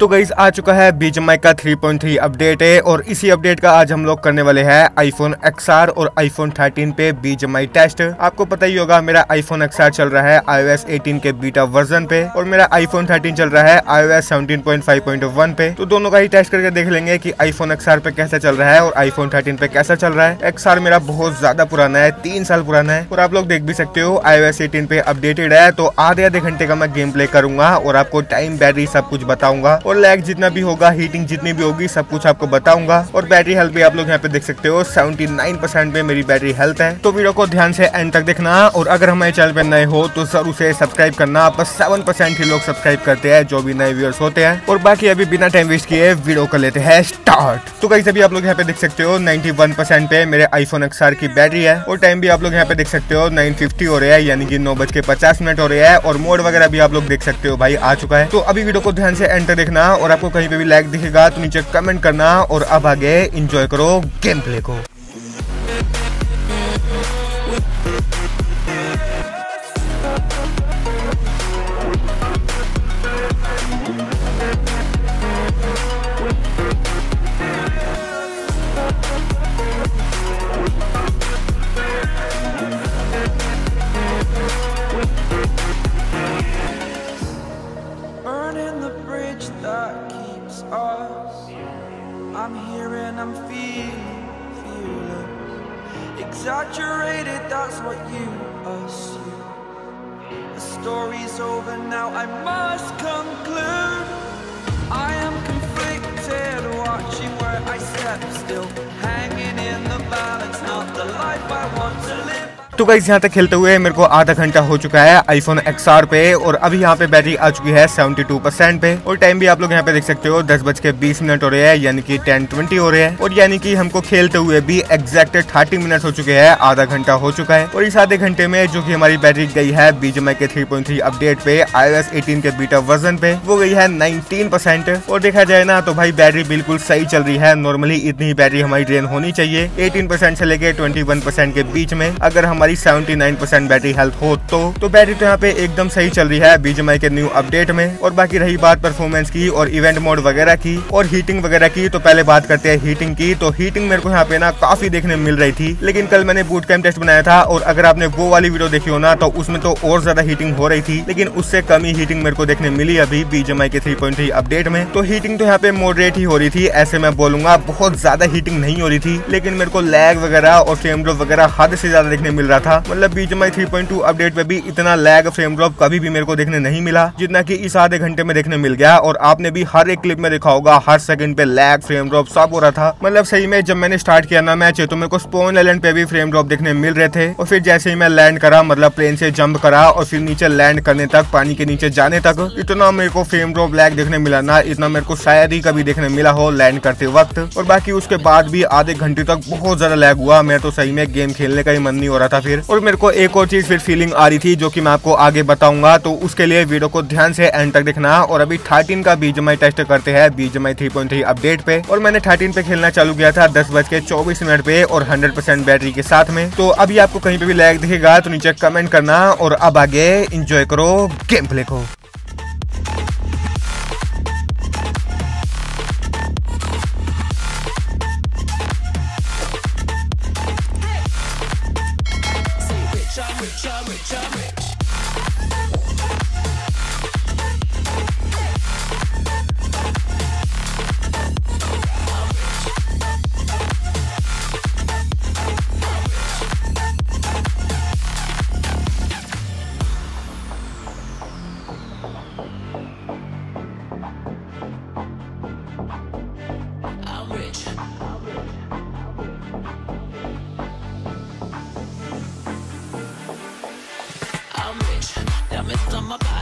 तो गईस आ चुका है बीजमाई का 3.3 अपडेट है और इसी अपडेट का आज हम लोग करने वाले हैं आईफोन XR और आईफोन 13 पे बीजमाई टेस्ट आपको पता ही होगा, मेरा आईफोन XR चल रहा है iOS 18 के बीटा वर्जन पे और मेरा आईफोन 13 चल रहा है iOS 17.5.1 पे। तो दोनों का ही टेस्ट करके देख लेंगे कि आईफोन XR पे कैसा चल रहा है और आईफोन 13 पे कैसा चल रहा है। XR मेरा बहुत ज़्यादा पुराना है, तीन साल पुराना है और आप लोग देख भी सकते हो, iOS 18 पे अपडेटेड है। तो आधे आधे घंटे का मैं गेम प्ले करूँगा और आपको टाइम बैटरी सब कुछ बताऊँगा। और लैग जितना भी होगा हीटिंग जितनी भी होगी, सब कुछ आपको बताऊँगा। और बैटरी हेल्थ भी आप लोग यहाँ पे देख सकते हो 79 परसेंट पे मेरी बैटरी हेल्थ है। तो वीडियो को ध्यान से एंड तक देखना, और अगर हमारे चैनल पे नए हो तो सर उसे सब्सक्राइब करना। बस सेवन ही लोग सब्सक्राइब करते हैं, जो भी नए व्यूअर्स होते हैं। और बाकी अभी बिना टाइम वेस्ट किए वीडियो कर लेते हैं स्टार्ट तो कहीं सभी आप लोग यहाँ पे देख सकते हो नाइन्टी पे मेरे आईफोन एक्सआर की बैटरी है। और टाइम भी आप लोग यहाँ पे देख सकते हो नाइन हो रहा है, यानी कि नौ पचास मिनट हो रहे हैं। और मोड वगैरह भी आप लोग देख सकते हो, भाई आ चुका है। तो अभी वीडियो को ध्यान से एंटर देखना। और आपको कहीं पे भी लाइक दिखेगा तो नीचे कमेंट करना और अब आगे इंजॉय करो गेम प्ले को। I'm here and I'm feeling, feeling exaggerated. That's what you assume. The story's over now. I must conclude. I am conflicted, watching where I step still, तो गाइस यहाँ तक खेलते हुए मेरे को आधा घंटा हो चुका है आईफोन XR पे और अभी यहाँ पे बैटरी आ चुकी है 72 परसेंट पे और टाइम भी आप लोग यहाँ पे देख सकते हो दस बज के बीस मिनट हो रहे हैं, यानी कि टेन ट्वेंटी हो रहे हैं। और यानी कि हमको खेलते हुए भी एग्जैक्ट थर्टी मिनट हो चुके हैं, आधा घंटा हो चुका है। और इस आधे घंटे में जो की हमारी बैटरी गई है बीजेमआई के थ्री पॉइंट थ्री अपडेट पे, iOS 18 के बीटा वर्जन पे, वो गई है नाइनटीन परसेंट और देखा जाए ना तो भाई बैटरी बिल्कुल सही चल रही है। नॉर्मली इतनी बैटरी हमारी ड्रेन होनी चाहिए। एटीन परसेंट से लेके ट्वेंटी वन परसेंट के बीच में, अगर हमारी 79 परसेंट बैटरी हेल्थ हो तो तो बैटरी तो यहाँ पे एकदम सही चल रही है बीजेमआई के न्यू अपडेट में। और बाकी रही बात परफॉर्मेंस की और इवेंट मोड वगैरह की और हीटिंग वगैरह की तो पहले बात करते हैं हीटिंग की। तो हीटिंग मेरे को यहाँ पे ना काफ़ी देखने मिल रही थी, लेकिन कल मैंने बूट कैम्प टेस्ट बनाया था और अगर आपने वो वाली वीडियो देखी हो ना तो उसमें तो और ज़्यादा हीटिंग हो रही थी, लेकिन उससे कम ही हीटिंग मेरे को देखने मिली अभी बीजेमआई के थ्री अपडेट में। तो हीटिंग तो यहाँ पे मॉडरेट ही हो रही थी, ऐसे मैं बोलूँगा, बहुत ज़्यादा हीटिंग नहीं हो रही थी, लेकिन मेरे को लैग वगैरह और फ्रेम ड्रॉप वगैरह हद से ज़्यादा देखने मिल रहा था। मतलब बीजेमआई 3.2 अपडेट पे भी इतना लैग फ्रेम ड्रॉप कभी भी मेरे को देखने नहीं मिला, जितना कि इस आधे घंटे में देखने मिल गया और आपने भी हर एक क्लिप में देखा होगा, हर सेकंड पे लैग फ्रेम ड्रॉप सब हो रहा था। मतलब सही में जब मैंने स्टार्ट किया ना मैच तो मेरे को स्पोन आइलैंड पे भी फ्रेम ड्रॉप देखने मिल रहे थे। और फिर जैसे ही मैं लैंड करा मतलब प्लेन से जंप करा और फिर नीचे लैंड करने तक, पानी के नीचे जाने तक, इतना मेरे को फ्रेम ड्रॉप लैग देखने मिला ना, इतना मेरे को शायद ही कभी देखने मिला हो लैंड करते वक्त। और बाकी उसके बाद भी आधे घंटे तक बहुत ज़्यादा लैग हुआ। मैं तो सही में गेम खेलने का ही मन नहीं हो रहा था। फिर। और मेरे को एक और चीज़ फिर फीलिंग आ रही थी, जो की मैं आपको आगे बताऊँगा। तो उसके लिए वीडियो को ध्यान से एंड तक देखना। और अभी 13 का बीजमाई टेस्ट करते हैं BGMI three point three update पे। और मैंने 13 पे खेलना चालू किया था दस बज के चौबीस मिनट पे और 100 परसेंट बैटरी के साथ में। तो अभी आपको कहीं पे भी लैग दिखेगा तो नीचे कमेंट करना। और अब आगे इंजॉय करो गेम प्ले को। Switch.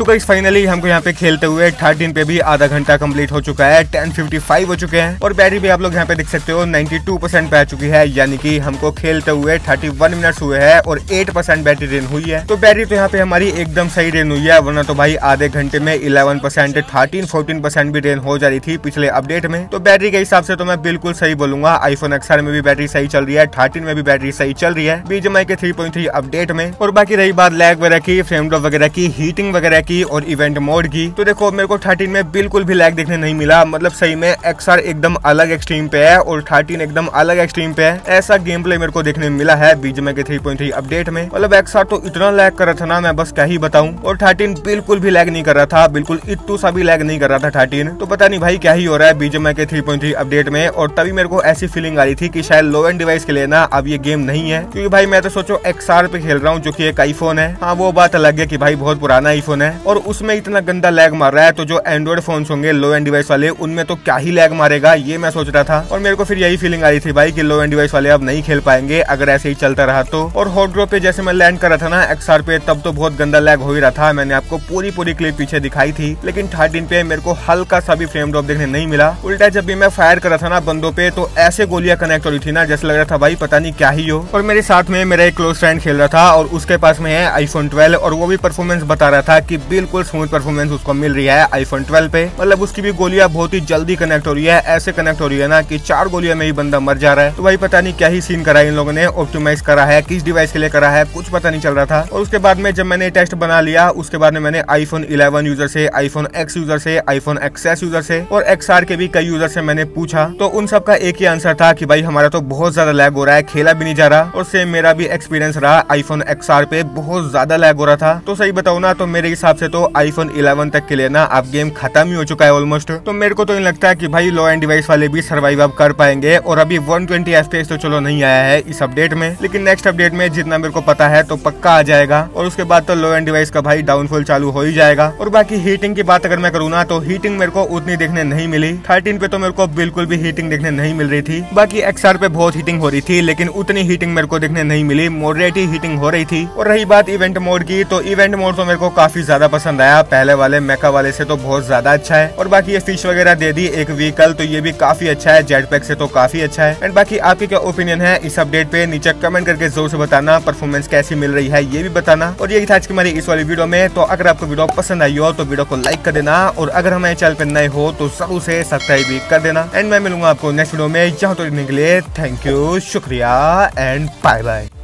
तो गाइस फाइनली हमको यहाँ पे खेलते हुए थर्टीन पे भी आधा घंटा कंप्लीट हो चुका है टेन फिफ्टी फाइव हो चुके हैं। और बैटरी भी आप लोग यहाँ पे देख सकते हो नाइन्टी टू परसेंट पे आ चुकी है, यानी कि हमको खेलते हुए थर्टी वन मिनट हुए हैं और एट परसेंट बैटरी रेन हुई है। तो बैटरी तो यहाँ पे हमारी एकदम सही रेन हुई है, वरना तो भाई आधे घंटे में eleven percent thirteen fourteen percent भी रेन हो जा रही थी पिछले अपडेट में। तो बैटरी के हिसाब से तो मैं बिल्कुल सही बोलूँगा आईफोन एक्सआर में भी बैटरी सही चल रही है थर्टीन में भी बैटरी सही चल रही है बीजेमआई के थ्री अपडेट में। और बाकी रही बात लैग वगैरह की फ्रेम ड्रॉप वगैरह की हीटिंग वगैरह की और इवेंट मोड की। तो देखो, मेरे को थर्टीन में बिल्कुल भी लैग देखने नहीं मिला। मतलब सही में एक्सआर एकदम अलग एक्सट्रीम पे है और थर्टीन एकदम अलग एक्सट्रीम पे है। ऐसा गेम प्ले मेरे को देखने मिला है बीजेमआई के थ्री पॉइंट थ्री अपडेट में। मतलब एक्सआर तो इतना लैग कर रहा था ना, मैं बस क्या ही बताऊँ। और थर्टीन बिल्कुल भी लैग नहीं कर रहा था, बिल्कुल इतू सा भी लैग नहीं कर रहा था थर्टीन तो पता नहीं भाई क्या ही हो रहा है बीजेमआई के थ्री पॉइंट थ्री अपडेट में। और तभी मेरे को ऐसी फीलिंग आ रही थी की शायद लो एंड डिवाइस के लिए ना अब ये गेम नहीं है। क्योंकि भाई मैं तो सोचो एक्सआर पे खेल रहा हूँ, जो की एक आईफोन है। हाँ वो बात अलग है की भाई बहुत पुराना आईफोन है। और उसमें इतना गंदा लैग मार रहा है तो जो एंड्रॉइड फ़ोन होंगे लो एंड डिवाइस वाले, उनमें तो क्या ही लैग मारेगा, ये मैं सोच रहा था। और मेरे को फिर यही फीलिंग आ रही थी भाई की लो एंड डिवाइस वाले अब नहीं खेल पाएँगे, अगर ऐसे ही चलता रहा तो। और हॉट ड्रॉप पे जैसे मैं लैंड कर रहा था ना एक्सआर पे, तब तो बहुत गंदा लैग हो ही रहा था, मैंने आपको पूरी पूरी क्लिप पीछे दिखाई थी। लेकिन थर्टीन पे मेरे को हल्का सा भी फ्रेम ड्रॉप देखने नहीं मिला। उल्टा जब भी मैं फायर कर रहा था ना बंदों पे तो ऐसे गोलियाँ कनेक्ट हो रही थी ना, जैसे लग रहा था भाई पता नहीं क्या ही हो। और मेरे साथ में मेरा एक क्लोज फ्रेंड खेल रहा था, और उसके पास में है आईफोन ट्वेल्व और वो भी परफॉर्मेंस बता रहा था की बिल्कुल स्मूथ परफॉर्मेंस उसको मिल रही है आईफोन ट्वेल्व पे। मतलब उसकी भी गोलियाँ बहुत ही जल्दी कनेक्ट हो रही है। ऐसे कनेक्ट हो रही है ना की चार गोलियाँ में ही बंदा मर जा रहा है। तो भाई पता नहीं क्या ही सीन करा इन लोगों ने ऑप्टिमाइज करा है, किस डिवाइस के लिए करा है, कुछ पता नहीं चल रहा था। और उसके बाद में जब मैंने टेस्ट बना लिया, उसके बाद में मैंने आईफोन 11 यूज़र से आईफोन एक्स यूज़र से आईफोन एक्सएस यूज़र से और एक्सआर के भी कई यूज़र से मैंने पूछा। तो उन सब का एक ही आंसर था कि भाई हमारा तो बहुत ज़्यादा लैग हो रहा है, खेला भी नहीं जा रहा। और सेम मेरा भी एक्सपीरियंस रहा आईफोन एक्सआर पे, बहुत ज़्यादा लैग हो रहा था। तो सही बताऊ ना तो मेरे हिसाब से तो आईफोन इलेवन तक के लिए ना अब गेम खत्म ही हो चुका है ऑलमोस्ट तो मेरे को तो नहीं लगता है की भाई लो एंड डिवाइस वाले भी सर्वाइव अब कर पाएँगे और अभी वन ट्वेंटी तो चलो नहीं आया है इस अपडेट में। लेकिन नेक्स्ट अपडेट में जितना मेरे को पता है तो पक्का आ जाएगा और उसके बाद तो लो एंड डिवाइस का भाई डाउनफॉल चालू हो ही जाएगा। और बाकी हीटिंग की बात अगर मैं करूँ ना तो हीटिंग मेरे को उतनी देखने नहीं मिली। थर्टीन पे तो मेरे को बिल्कुल भी हीटिंग देखने नहीं मिल रही थी। बाकी एक्सआर पे बहुत हीटिंग हो रही थी, लेकिन उतनी हीटिंग मेरे को देखने नहीं मिली। मॉडरेट ही हीटिंग हो रही थी। और रही बात इवेंट मोड की तो इवेंट मोड तो मेरे को काफ़ी ज़्यादा पसंद आया। पहले वाले मेका वाले से तो बहुत ज़्यादा अच्छा है। और बाकी ये फ़िश वगैरह दे दी एक व्हीकल तो ये भी काफ़ी अच्छा है। जेट पैक से तो काफ़ी अच्छा है। एंड बाकी आपकी क्या ओपिनियन है इस अपडेट पे? नीचे कमेंट करके ज़ोर से बताना। परफॉर्मेंस कैसी मिल रही है, ये भी बताना। और यही था आज की हमारी इस वाली वीडियो में। तो अगर आपको वीडियो पसंद आई हो तो वीडियो को लाइक कर देना। और अगर हमारे चैनल पर नए हो तो ज़रूर से सब्सक्राइब भी कर देना। एंड मैं मिलूँगा आपको नेक्स्ट वीडियो में। जहाँ तो के लिए थैंक यू शुक्रिया एंड बाय बाय